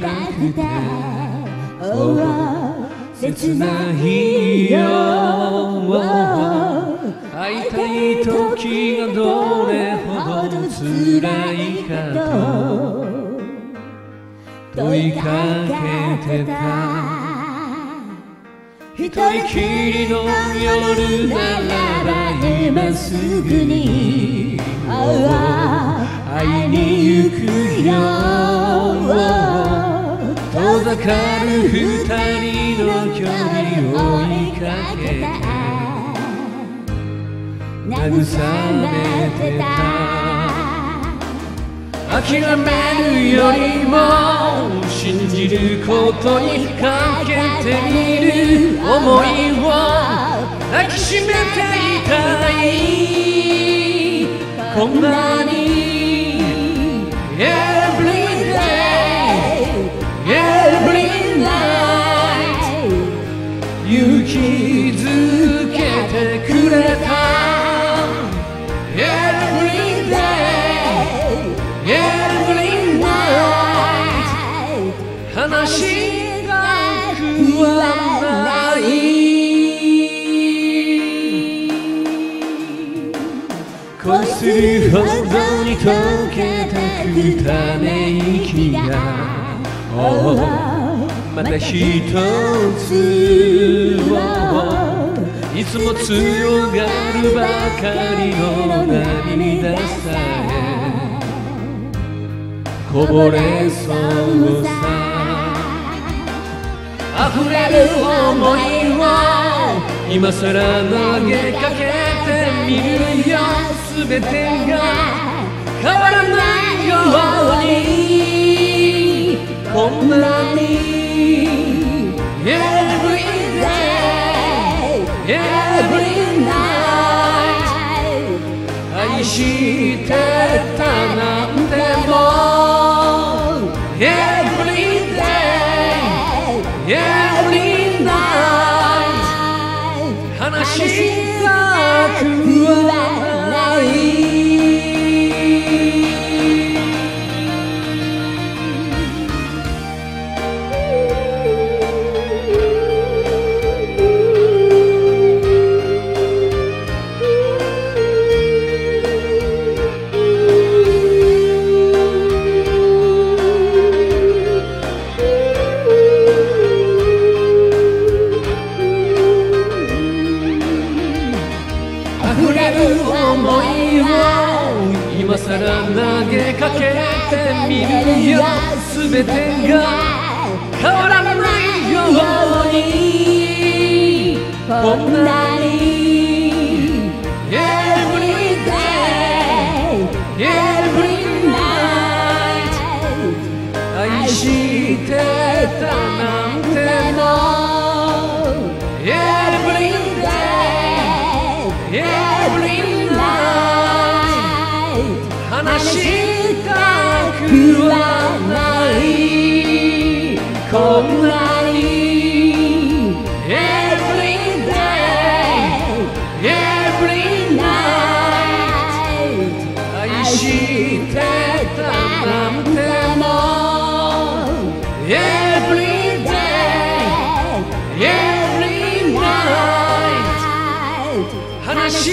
たくて Oh 切ないよ会いたい時がどれほど辛いかと問いかけてた。一人きりの夜ならば今すぐに会いに行くよ。遠ざかる二人の距離を追いかけて慰めて。た諦めるよりも信じることにかけてみる思いを抱きしめていたい。こんなに Every day Every night 勇気づけてくれた恋するほどに溶けたくため息が。Oh また一つをいつも強がるばかりの涙さえ。こぼれそうさ。溢れる想いを今さら投げかけてみるよ全てが変わらないようにこんなに Every day Every night 愛してたなんても Every を今さら投げかけてみるよ全てが変わらないようにこんなに Every day Every night 愛してたなんても話したくはないこんなに Every day Every night 愛してたなんても Every day Every night 話